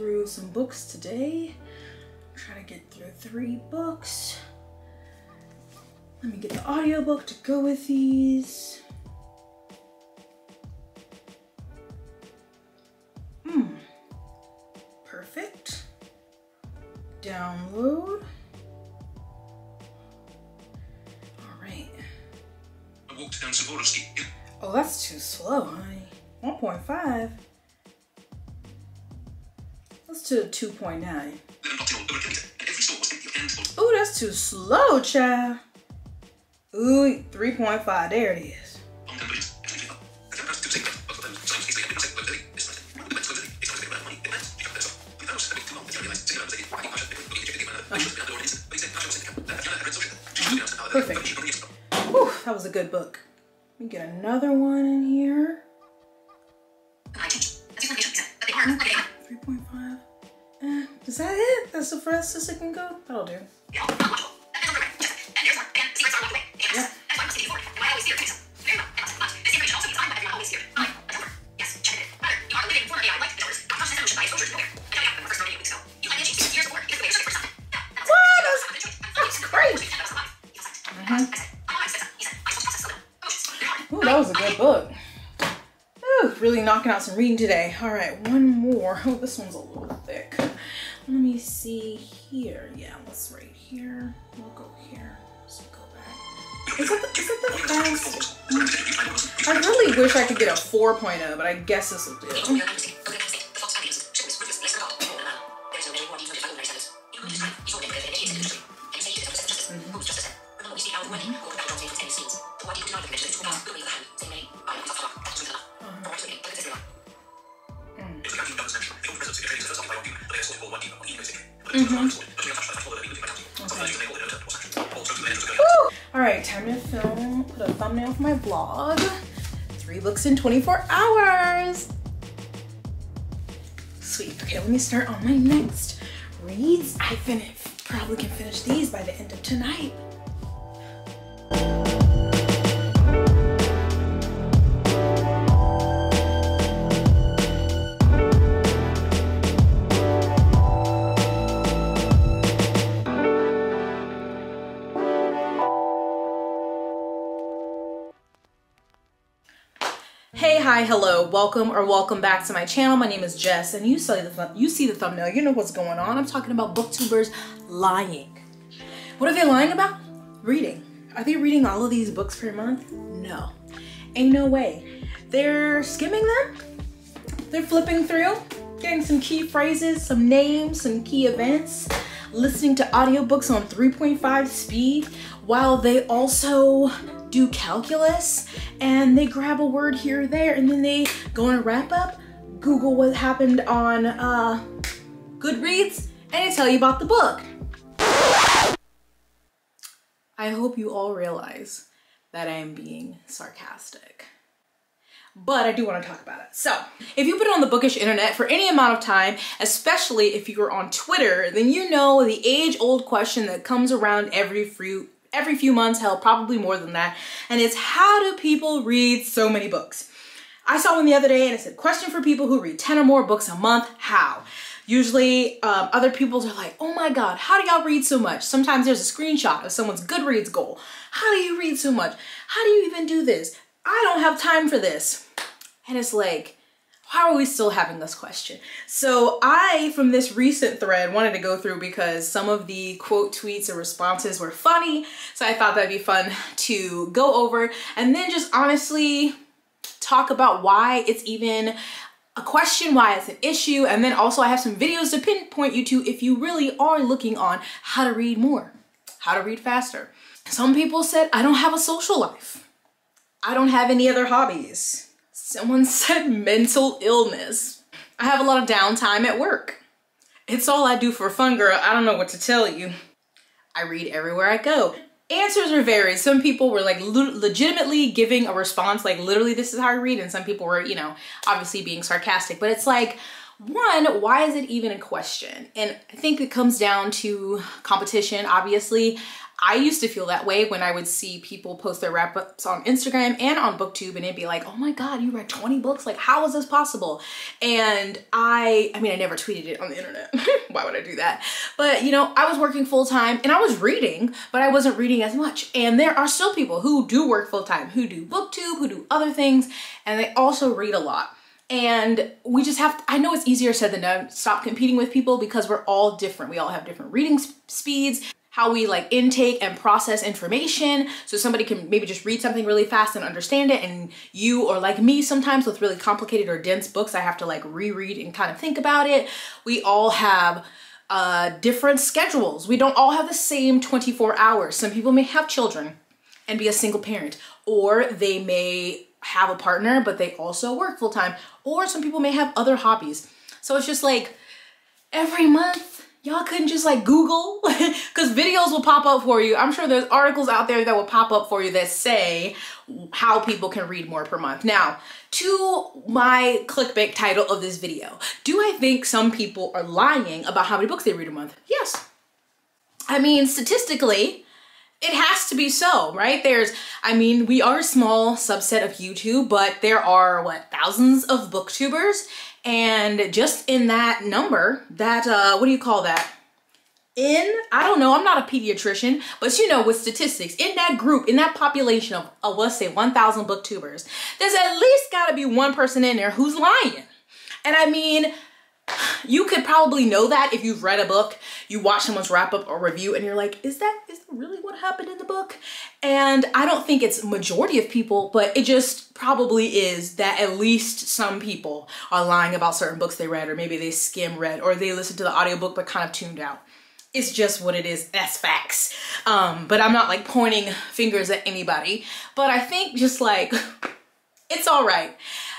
through some books today. Try to get through three books. Let me get the audiobook to go with these. Hmm. Perfect. Download. All right. I walked down. Oh, that's too slow, honey. 1.5. of cans or Ooh, that's too slow, child. Ooh, 3.5. There it is. on down bridges. And we live up. And then perhaps to say that, but for them, sometimes it's like a bit of a very, it's like, the man's very, it's not a bit of money, the man's, you can't so. We found us a bit too long, we realized, taking out the city, I think Pasha, we could get it, we should be outdoor instant, but he said Pasha was in the camp, that Fiona had read social. She should be out, uh, Perfect. from she from years ago. Whew, that was a good book. Let me get another one in here. It? That's the fastest it can go? That'll do. Yep. What? That's, that's crazy. Ooh, that was a good book. Ooh, really knocking out some reading today. All right, one more. Oh, this one's a little thick. Let me see here. Yeah, let's right here. We'll go here. So go back. Is it, the, is it the fast? I really wish I could get a 4.0, but I guess this will do. Mm-hmm. All right, time to film, put a thumbnail for my vlog. Three books in 24 hours. Sweet, okay, let me start on my next reads. I fin probably can finish these by the end of tonight. Hi, hello, welcome or welcome back to my channel. My name is Jess, and you see the you see the thumbnail. You know what's going on. I'm talking about booktubers lying. What are they lying about? Reading. Are they reading all of these books per month? No, ain't no way. They're skimming them. They're flipping through, getting some key phrases, some names, some key events, listening to audiobooks on 3.5 speed while they also do calculus and they grab a word here or there and then they go on a wrap up, Google what happened on uh, Goodreads, and they tell you about the book. I hope you all realize that I am being sarcastic but I do want to talk about it. So, if you've been on the bookish internet for any amount of time, especially if you are on Twitter, then you know the age-old question that comes around every few every few months, hell, probably more than that, and it's how do people read so many books? I saw one the other day and it said, question for people who read 10 or more books a month, how? Usually um, other people are like, oh my God, how do y'all read so much? Sometimes there's a screenshot of someone's Goodreads goal. How do you read so much? How do you even do this? I don't have time for this. And it's like, how are we still having this question? So I, from this recent thread, wanted to go through because some of the quote tweets or responses were funny. So I thought that'd be fun to go over and then just honestly talk about why it's even a question, why it's an issue, and then also I have some videos to pinpoint you to if you really are looking on how to read more, how to read faster. Some people said, I don't have a social life. I don't have any other hobbies. Someone said mental illness. I have a lot of downtime at work. It's all I do for fun, girl. I don't know what to tell you. I read everywhere I go. Answers are varied. Some people were like le legitimately giving a response, like literally this is how I read, and some people were, you know, obviously being sarcastic. But it's like, one, why is it even a question? And I think it comes down to competition, obviously. I used to feel that way when I would see people post their wrap ups on Instagram and on BookTube, and it'd be like, "Oh my God, you read 20 books! Like, how is this possible?" And I, I mean, I never tweeted it on the internet. Why would I do that? But you know, I was working full time and I was reading, but I wasn't reading as much. And there are still people who do work full time, who do BookTube, who do other things, and they also read a lot. And we just have, to, I know it's easier said than done, stop competing with people because we're all different. We all have different reading speeds, how we like intake and process information. So somebody can maybe just read something really fast and understand it. And you or like me sometimes with really complicated or dense books, I have to like reread and kind of think about it. We all have uh, different schedules. We don't all have the same 24 hours. Some people may have children and be a single parent, or they may have a partner, but they also work full time, or some people may have other hobbies. So it's just like every month, y'all couldn't just like Google because videos will pop up for you. I'm sure there's articles out there that will pop up for you that say how people can read more per month. Now, to my clickbait title of this video, do I think some people are lying about how many books they read a month? Yes. I mean, statistically, it has to be so, right? There's, I mean, we are a small subset of YouTube, but there are what, thousands of booktubers. And just in that number, that, uh, what do you call that? In, I don't know, I'm not a pediatrician, but you know, with statistics, in that group, in that population of, of let's say 1,000 booktubers, there's at least gotta be one person in there who's lying. And I mean, you could probably know that if you've read a book, you watch someone's wrap up or review and you're like, is that is that really what happened in the book? And I don't think it's majority of people, but it just probably is that at least some people are lying about certain books they read or maybe they skim read or they listened to the audiobook but kind of tuned out. It's just what it is. That's facts. Um, but I'm not like pointing fingers at anybody. But I think just like, it's all right.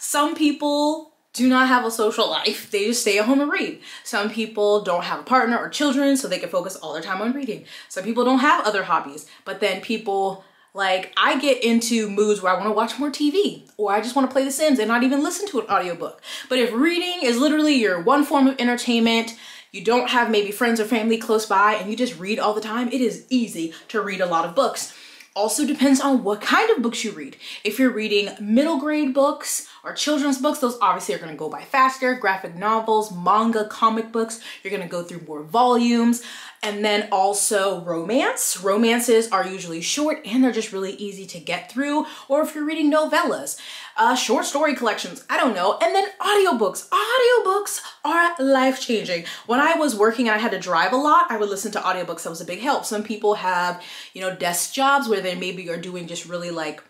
Some people do not have a social life. They just stay at home and read. Some people don't have a partner or children, so they can focus all their time on reading. Some people don't have other hobbies, but then people like I get into moods where I want to watch more TV or I just want to play The Sims and not even listen to an audiobook. But if reading is literally your one form of entertainment, you don't have maybe friends or family close by and you just read all the time, it is easy to read a lot of books. Also depends on what kind of books you read. If you're reading middle grade books or children's books, those obviously are gonna go by faster. Graphic novels, manga, comic books, you're gonna go through more volumes. And then also romance. Romances are usually short and they're just really easy to get through. Or if you're reading novellas, uh, short story collections, I don't know. And then audiobooks. Audiobooks are life-changing. When I was working and I had to drive a lot, I would listen to audiobooks. That was a big help. Some people have, you know, desk jobs where they maybe are doing just really like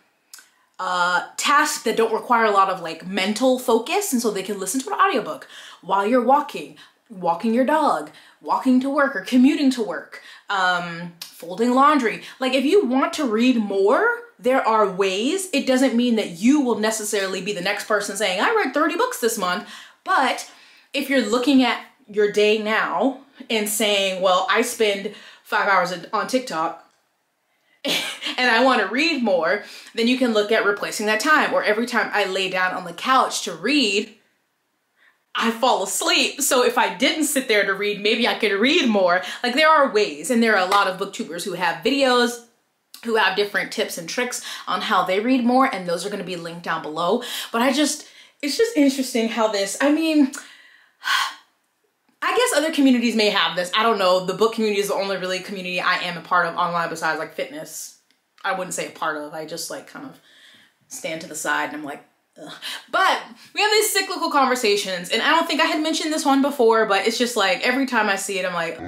uh, tasks that don't require a lot of like mental focus and so they can listen to an audiobook while you're walking, walking your dog, walking to work or commuting to work, um, folding laundry. Like if you want to read more, there are ways. It doesn't mean that you will necessarily be the next person saying, I read 30 books this month. But if you're looking at your day now and saying, well, I spend five hours on TikTok and I want to read more, then you can look at replacing that time. Or every time I lay down on the couch to read, I fall asleep. So if I didn't sit there to read, maybe I could read more. Like there are ways and there are a lot of booktubers who have videos who have different tips and tricks on how they read more and those are going to be linked down below. But I just, it's just interesting how this, I mean, I guess other communities may have this. I don't know. The book community is the only really community I am a part of online besides like fitness. I wouldn't say a part of. I just like kind of stand to the side and I'm like, But we have these cyclical conversations, and I don't think I had mentioned this one before, but it's just like every time I see it, I'm like,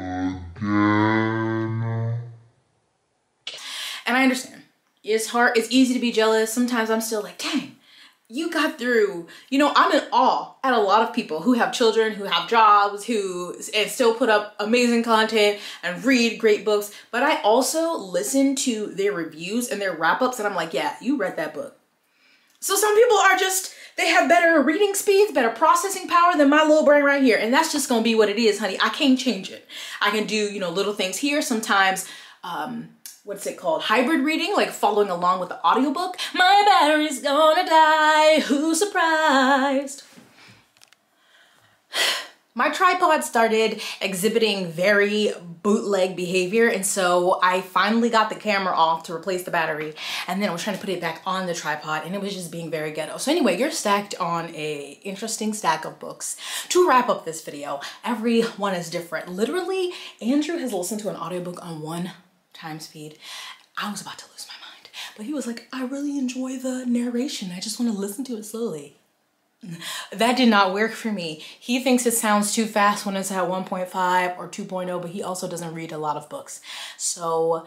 and I understand. It's hard, it's easy to be jealous. Sometimes I'm still like, dang, you got through. You know, I'm in awe at a lot of people who have children, who have jobs, who and still put up amazing content and read great books. But I also listen to their reviews and their wrap ups, and I'm like, yeah, you read that book so some people are just, they have better reading speeds, better processing power than my little brain right here. And that's just gonna be what it is, honey. I can't change it. I can do, you know, little things here. Sometimes, um, what's it called? Hybrid reading, like following along with the audiobook. My battery's gonna die, who's surprised? My tripod started exhibiting very bootleg behavior and so I finally got the camera off to replace the battery and then I was trying to put it back on the tripod and it was just being very ghetto. So anyway, you're stacked on a interesting stack of books. To wrap up this video, every one is different. Literally, Andrew has listened to an audiobook on one time speed. I was about to lose my mind, but he was like, I really enjoy the narration. I just want to listen to it slowly. That did not work for me. He thinks it sounds too fast when it's at 1.5 or 2.0, but he also doesn't read a lot of books. So,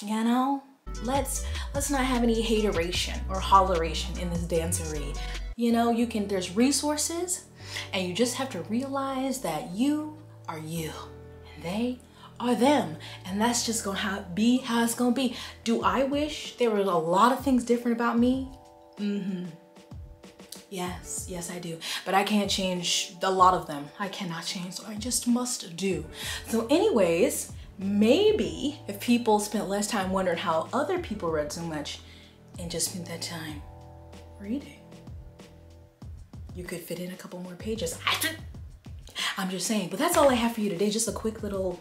you know, let's let's not have any hateration or holleration in this dancery. You know, you can there's resources and you just have to realize that you are you and they are them and that's just gonna be how it's gonna be do i wish there were a lot of things different about me mm-hmm Yes, yes, I do. But I can't change a lot of them. I cannot change, so I just must do. So, anyways, maybe if people spent less time wondering how other people read so much and just spent that time reading, you could fit in a couple more pages. I'm just saying, but that's all I have for you today. Just a quick little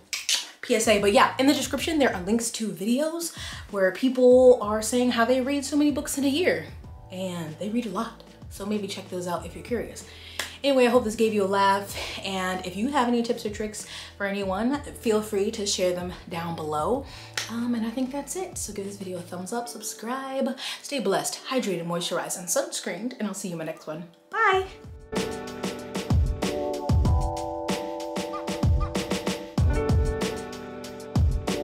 PSA. But yeah, in the description, there are links to videos where people are saying how they read so many books in a year. And they read a lot. So maybe check those out if you're curious. Anyway, I hope this gave you a laugh. And if you have any tips or tricks for anyone, feel free to share them down below. Um, and I think that's it. So give this video a thumbs up, subscribe, stay blessed, hydrated, moisturized, and sunscreened. And I'll see you in my next one. Bye.